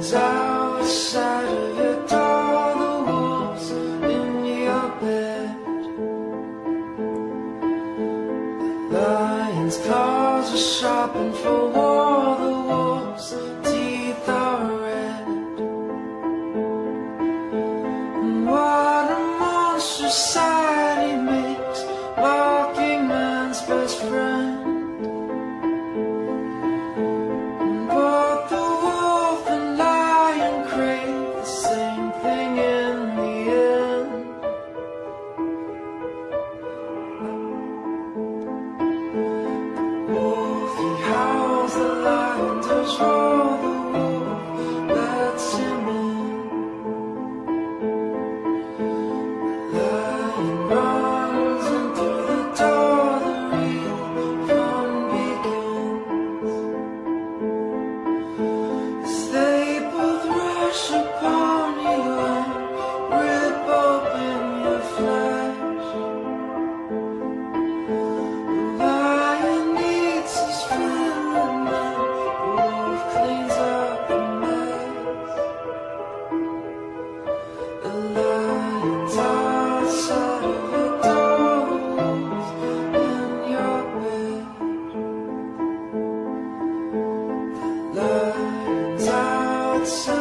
Outside of your door, the wolves in your bed. The lion's claws are sharpened for war, the wolves' teeth are red. What a monstrous sight! the Lord. outside.